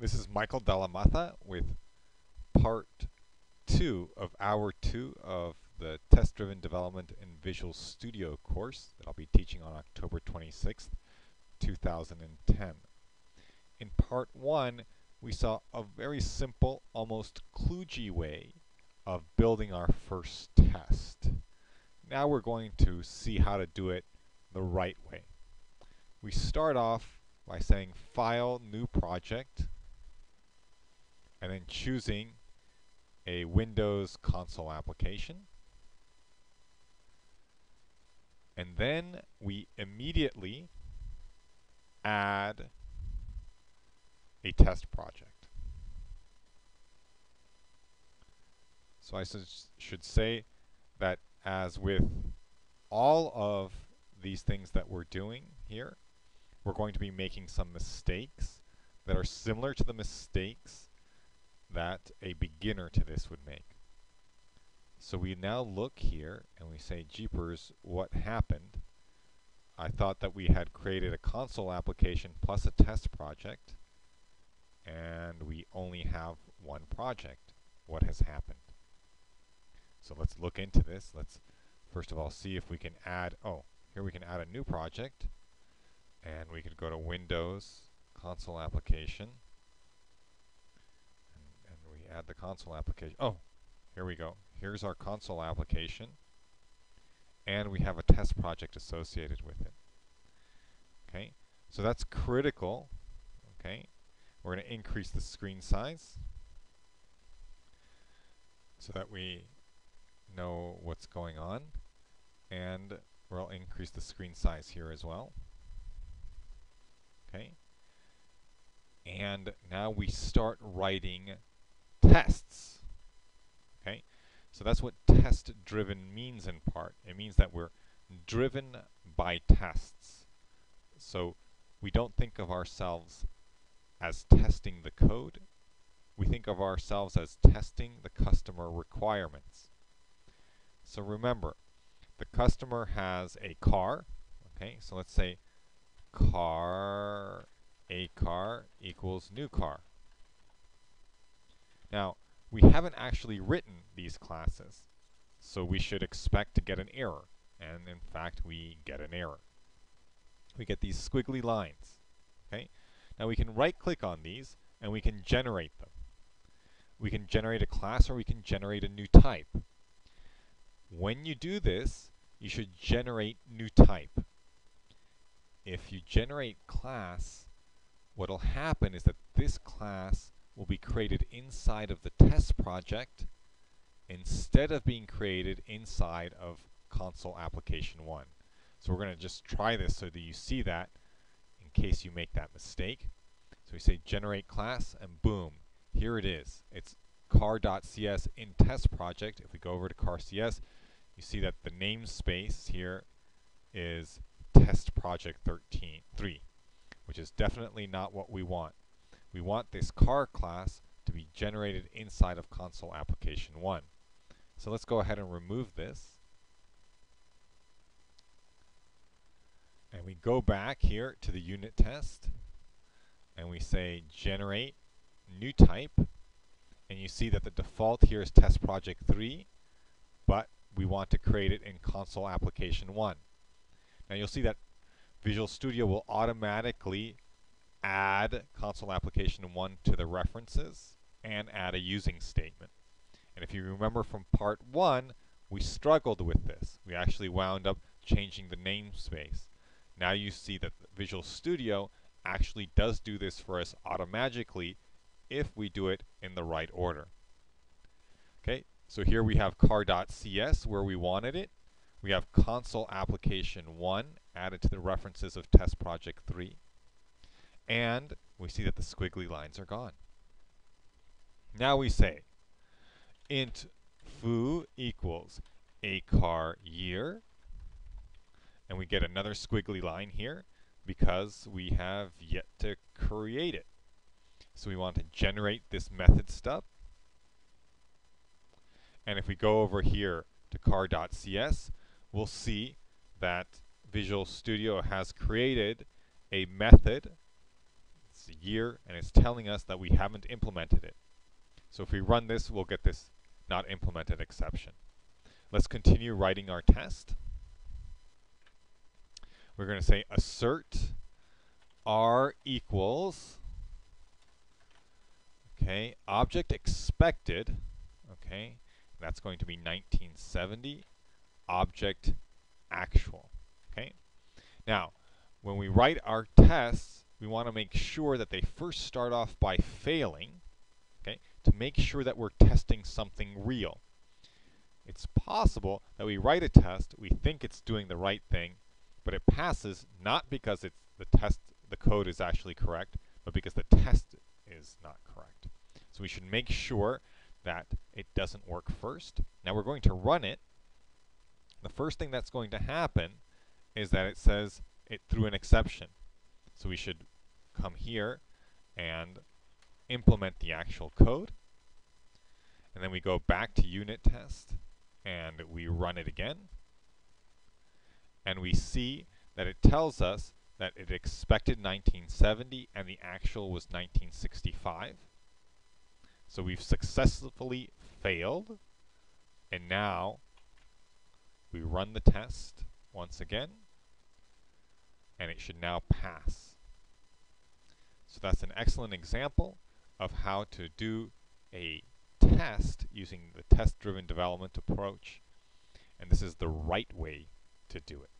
This is Michael Delamatha with part two of hour two of the test-driven development in Visual Studio course that I'll be teaching on October 26th, 2010. In part one, we saw a very simple, almost kludgy way of building our first test. Now we're going to see how to do it the right way. We start off by saying File, New Project, and then choosing a Windows console application. And then we immediately add a test project. So I should say that as with all of these things that we're doing here, we're going to be making some mistakes that are similar to the mistakes that a beginner to this would make. So we now look here and we say, jeepers, what happened? I thought that we had created a console application plus a test project, and we only have one project. What has happened? So let's look into this. Let's first of all see if we can add, oh, here we can add a new project, and we could go to Windows, Console Application, add the console application. Oh, here we go. Here's our console application. And we have a test project associated with it. Okay, so that's critical. Okay, we're going to increase the screen size so that we know what's going on. And we'll increase the screen size here as well. Okay. And now we start writing tests. Okay, so that's what test-driven means in part. It means that we're driven by tests. So we don't think of ourselves as testing the code. We think of ourselves as testing the customer requirements. So remember, the customer has a car. Okay, so let's say car, a car equals new car. Now, we haven't actually written these classes, so we should expect to get an error. And in fact, we get an error. We get these squiggly lines. Okay? Now we can right-click on these, and we can generate them. We can generate a class, or we can generate a new type. When you do this, you should generate new type. If you generate class, what will happen is that this class will be created inside of the test project instead of being created inside of console application 1. So we're going to just try this so that you see that in case you make that mistake. So we say generate class and boom, here it is. It's car.cs in test project. If we go over to car.cs, you see that the namespace here is test project 13 3, which is definitely not what we want we want this car class to be generated inside of console application 1. So let's go ahead and remove this. And we go back here to the unit test and we say generate new type and you see that the default here is test project 3 but we want to create it in console application 1. Now you'll see that Visual Studio will automatically add console application 1 to the references and add a using statement. And if you remember from part 1, we struggled with this. We actually wound up changing the namespace. Now you see that Visual Studio actually does do this for us automatically if we do it in the right order. Okay, so here we have car.cs where we wanted it. We have console application 1 added to the references of test project 3 and we see that the squiggly lines are gone. Now we say int foo equals a car year, and we get another squiggly line here because we have yet to create it. So we want to generate this method stub. And if we go over here to car.cs, we'll see that Visual Studio has created a method a year, and it's telling us that we haven't implemented it. So if we run this, we'll get this not implemented exception. Let's continue writing our test. We're going to say assert r equals okay object expected okay that's going to be 1970 object actual okay now when we write our tests we want to make sure that they first start off by failing okay to make sure that we're testing something real it's possible that we write a test we think it's doing the right thing but it passes not because it's the test the code is actually correct, but because the test is not correct. So we should make sure that it doesn't work first. Now we're going to run it. The first thing that's going to happen is that it says it threw an exception. So we should come here and implement the actual code. And then we go back to unit test and we run it again. And we see that it tells us that it expected 1970 and the actual was 1965. So we've successfully failed and now we run the test once again and it should now pass. So that's an excellent example of how to do a test using the test-driven development approach and this is the right way to do it.